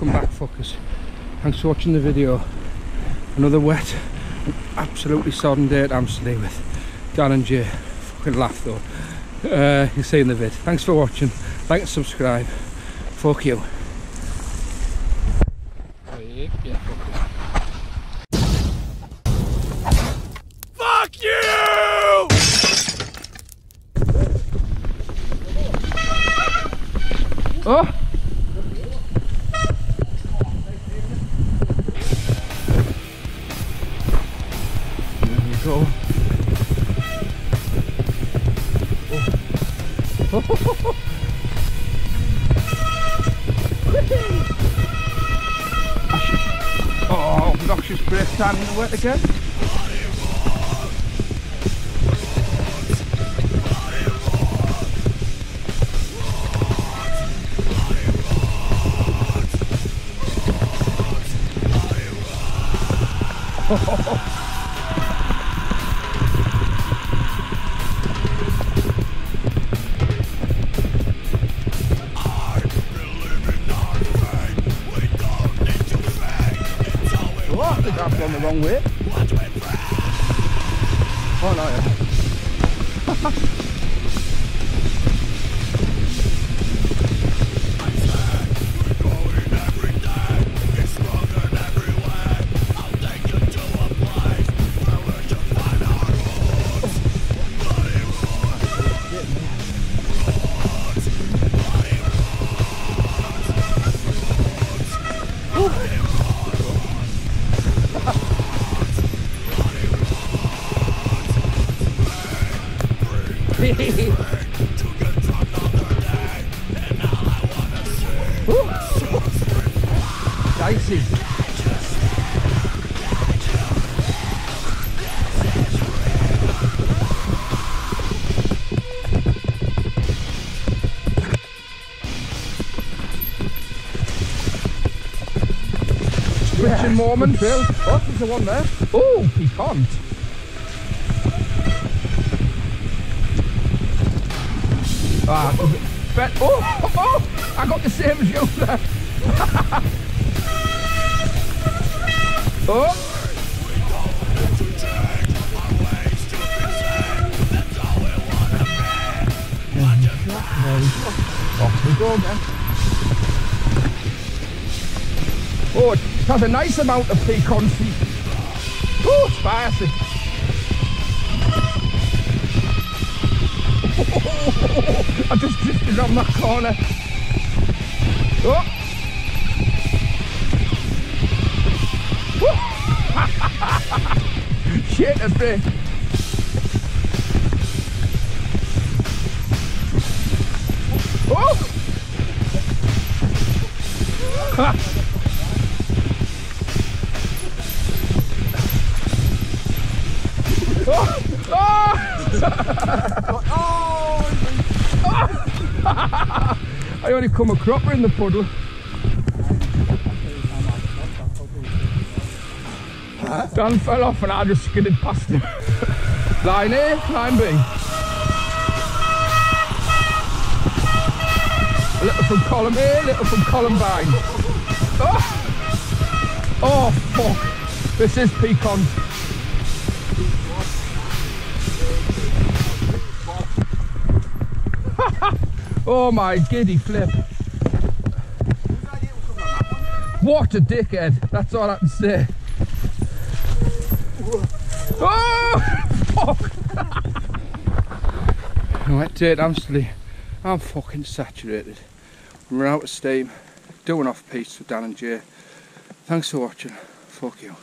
welcome back fuckers. Thanks for watching the video. Another wet absolutely sodden day at Hamsterley with Dan and Jay. Fucking laugh though. Uh, you see in the vid. Thanks for watching. Like and subscribe. Fuck you. Fuck you! Oh! Oh. obnoxious brake time in the wet again. Oh, I've gone the wrong way. Oh no, Dicey. Switching moment, Phil. Oh, there's the one there. Oh, piquant. Ah, bet. Oh, oh, oh, I got the same as you there. oh. Off we go again. Oh, it has a nice amount of piquancy. Oh, spicy. I just drifted on that corner. Oh. Shit, a bit. Oh! Oh! Oh! I only come a cropper in the puddle. Dan fell off and I just skidded past him. line A, line B. A little from column A, a little from Columbine. Oh, oh fuck. This is pecan. Oh my giddy flip. What a dickhead. That's all I can say. Oh, fuck. right, Tate Hamsterley. I'm fucking saturated. We're out of steam. Doing off piste with Dan and Jay. Thanks for watching. Fuck you.